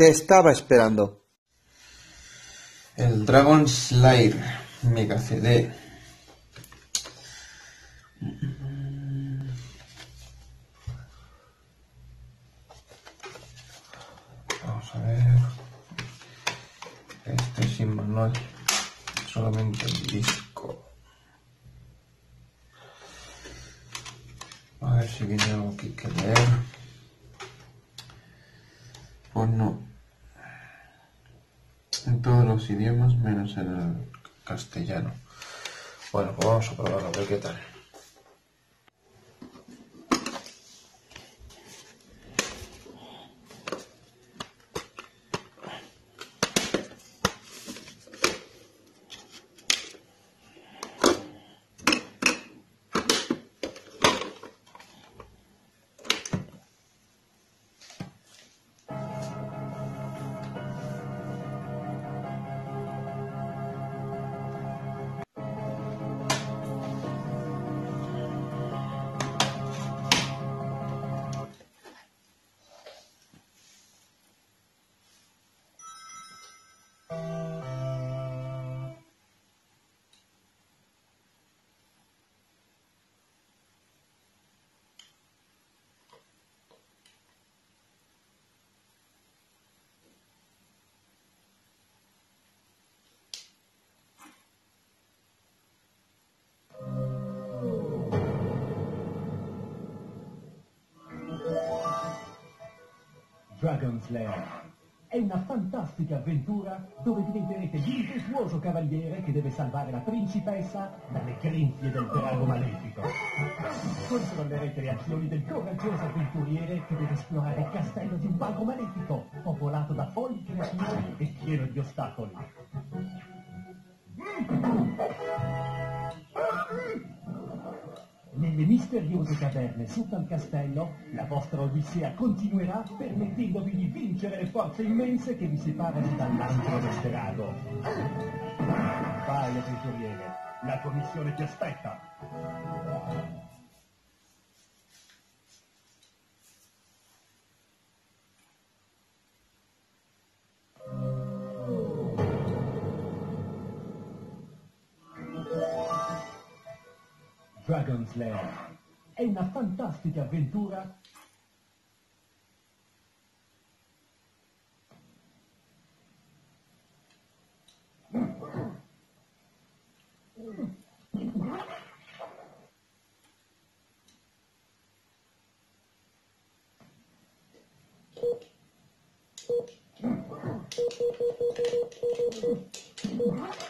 Te estaba esperando. El Dragon Slayer Mega CD. Vamos a ver. Este sin manual. Solamente el disco. A ver si viene algo aquí que leer. Pues no. Todos los idiomas menos en el castellano. Bueno, pues vamos a probarlo, a ver qué tal. Dragon Slayer. È una fantastica avventura dove diventerete l'impetuoso cavaliere che deve salvare la principessa dalle grinfie del drago malefico. Controllerete le azioni del coraggioso avventuriere che deve esplorare il castello di un mago malefico, popolato da folli creature e pieno di ostacoli. Nelle misteriose caverne sotto al castello, la vostra odissea continuerà permettendovi di vincere le forze immense che vi separano dall'antro del drago. Vai, avventuriere, la tua missione ti aspetta. Dragon's Lair. È una fantastica avventura Thank.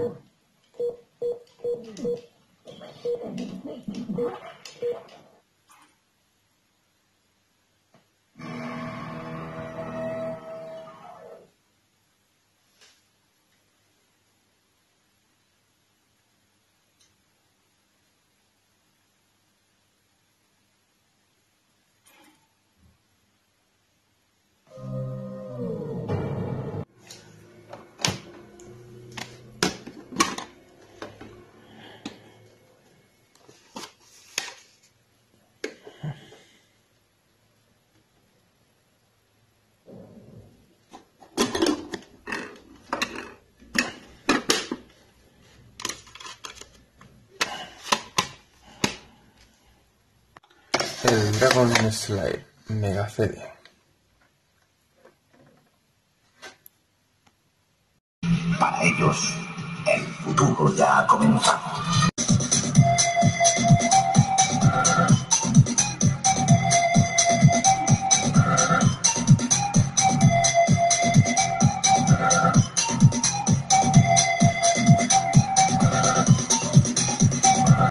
Thank you. El Dragon Slayer Mega CD. Para ellos, el futuro ya ha comenzado.